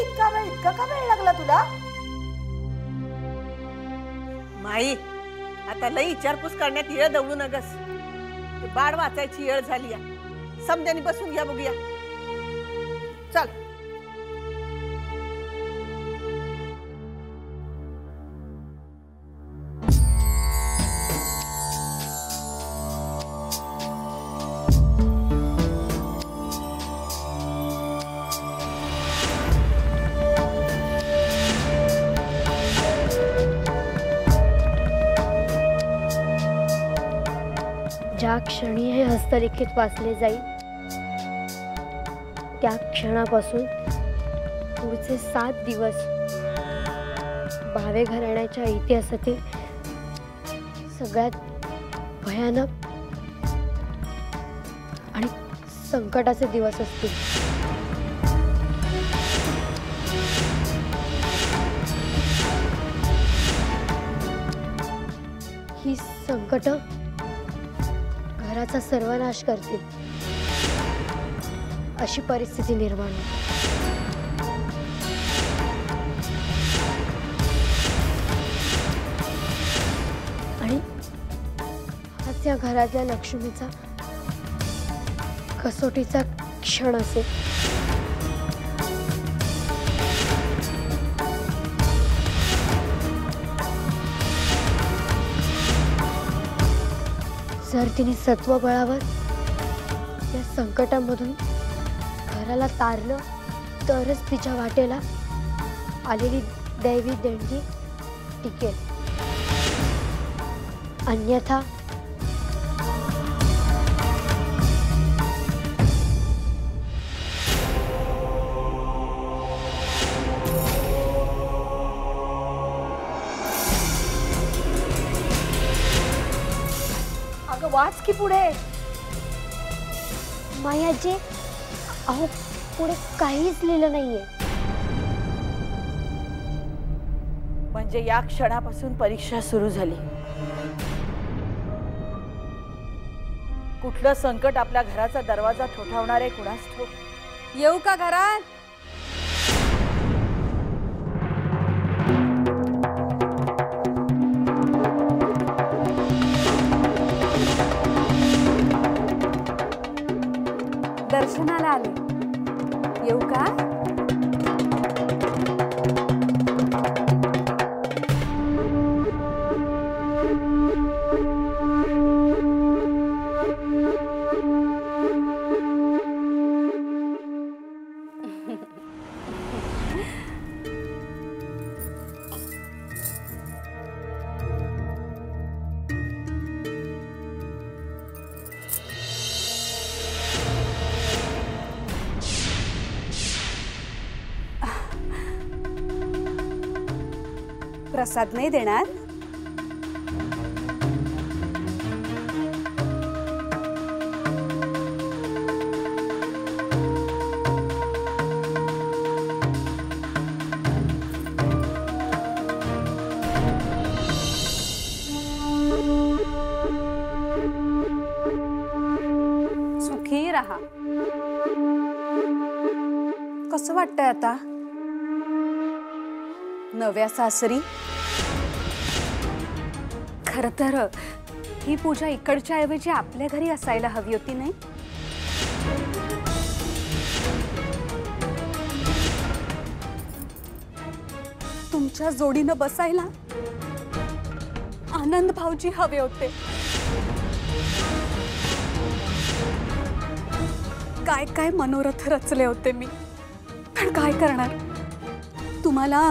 इतका वेळ इतका का वेळ लागला तुला? माई आता लई विचारपूस करण्यात येळ दवडू नगस. बाळ वाचायची येळ झाली या. बसून घ्या बघूया. चल. ज्या क्षणी हे हस्तलिखित वाचले जाईल. त्या क्षणापासून पुढचे सात दिवस भावे घराण्याच्या इतिहासातील सगळ्यात भयानक आणि संकटाचे दिवस असतील. ही संकट घराचा सर्वनाश करतील. अशी परिस्थिती निर्माण होईल आणि हाच या घरातल्या लक्ष्मीचा कसोटीचा क्षण असेल. जर तिने सत्वबळावर या संकटामधून घराला तारलं तरच तिच्या वाटेला आलेली दैवी देणगी टिकेल. अन्यथा वाच की पुढे? मायाचे अहो पुढे काहीच लिहिलं नाहीये. म्हणजे या क्षणापासून परीक्षा सुरू झाली. कुठलं संकट आपल्या घराचा दरवाज़ा ठोठावणार आहे कुणास ठाऊक? येऊ का घरात? General. I heu cap? प्रसाद नाही देणार. सुखी राहा. कसं वाटतंय आता? नव्या सासरी? खर तर ही पूजा इकडच्या ऐवजी आपल्या घरी असायला हवी होती नाही? तुमच्या जोडीनं बसायला आनंद भाऊजी हवे होते. काय काय मनोरथ रचले होते मी. पण काय करणार? तुम्हाला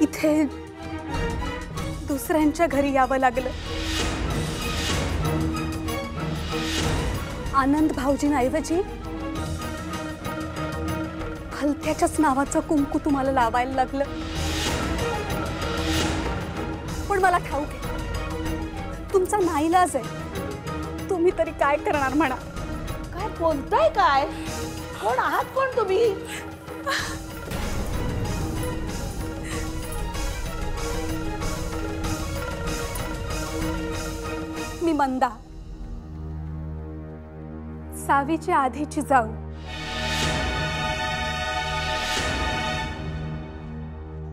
इथे दुसऱ्यांच्या घरी यावं लागलं. आनंद भाऊजींऐवजी हलक्याच्याच नावाचं कुंकू तुम्हाला लावायला लागलं. पण मला ठाऊक आहे तुमचा नाईलाज आहे. तुम्ही तरी काय करणार म्हणा? काय बोलताय काय? कोण आहात कोण तुम्ही? मंदा. सावीच्या आधीची जाऊ.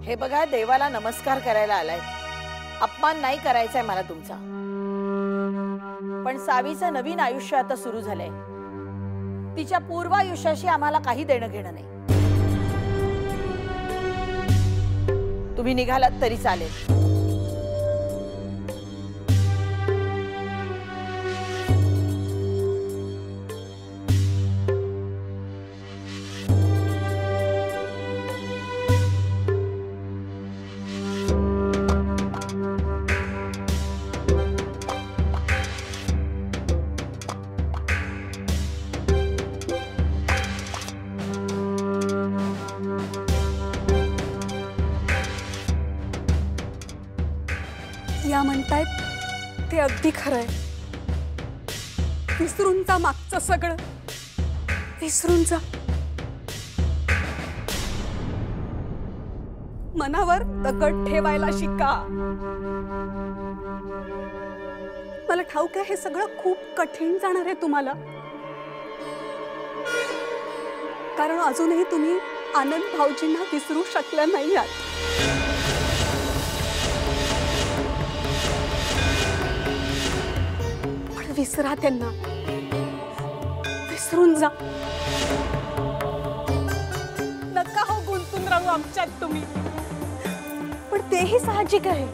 हे बघा देवाला नमस्कार करायला आलाय. अपमान नाही करायचाय मला तुमचा. पण सावीचं नवीन आयुष्य आता सुरू झालंय. तिच्या पूर्व आयुष्याशी आम्हाला काही देणं घेणं नाही. तुम्ही निघालात तरी चालेल. म्हणतायत ते अगदी खरंय. विसरून जा मागचं सगळं. विसरून जा मनावर दगड ठेवायला शिका. मला ठाऊक आहे हे सगळं खूप कठीण जाणार आहे तुम्हाला. कारण अजूनही तुम्ही आनंद भाऊजींना विसरू शकल्या नाही आहात. विसरा त्यांना. विसरून जा. नका हो गुंतून राहू आमच्यात तुम्ही. पण तेही साहजिक आहे.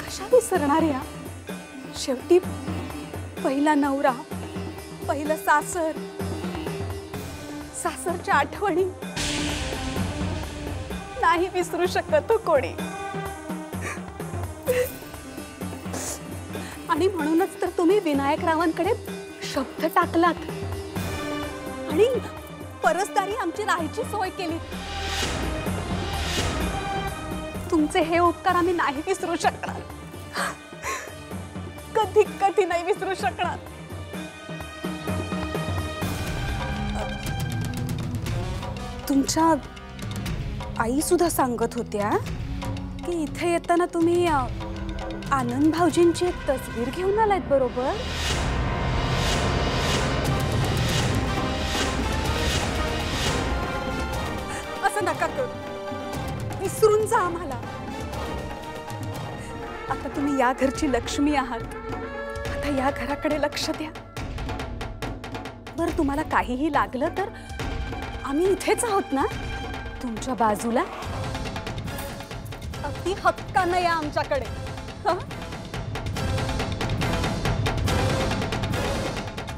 कशा विसरणार या शेवटी पहिला नवरा पहिलं सासर. सासरच्या आठवणी नाही विसरू शकत हो कोणी. आणि म्हणूनच तर तुम्ही विनायक रावांकडे शब्द टाकलात. आणि परसदारी आमची राहायची सोय केली तुमचे हे उपकार आम्ही नाही विसरू शकणार. कधी कधी नाही विसरू शकणार. तुमच्या आई सुद्धा सांगत होत्या की इथे येताना तुम्ही आनंद भाऊजींची एक तस्वीर घेऊन आलायत बरोबर? असं नका करू. विसरून जा आम्हाला. आता तुम्ही या घरची लक्ष्मी आहात. आता या घराकडे लक्ष द्या. बरं तुम्हाला काहीही लागलं तर आम्ही इथेच आहोत ना? तुमच्या बाजूला? अगदी हक्कानं या आमच्याकडे.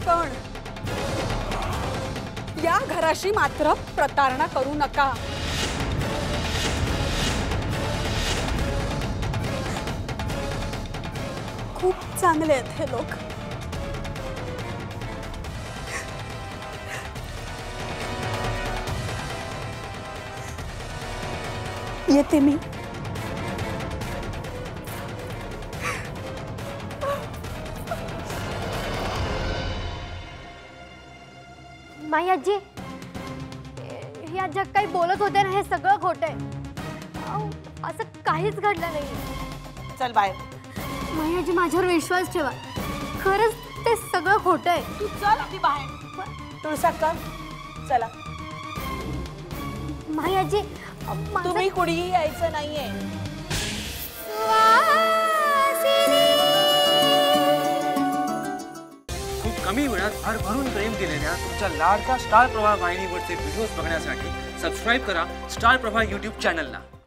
पण या घराशी मात्र प्रतारणा करू नका. खूप चांगले आहेत हे लोक. येते मी. आजी हे आज काही बोलत होते ना हे सगळं खोटं। आहे अहो, असं काहीच घडलं नाही चल बाहेर आजी माझ्यावर विश्वास ठेवा. खरंच ते सगळं खोटं आहे. तू चल आधी बाहेर. तुळसाक्का चला. माई आजी तुम्ही कुणीही यायचं नाहीये. कमी वेळात भरभरून प्रेम दिलेल्या तुमच्या लाडक्या स्टार प्रवाह वाहिनीवरचे व्हिडिओज बघण्यासाठी सबस्क्राईब करा स्टार प्रवाह यूट्यूब चॅनलला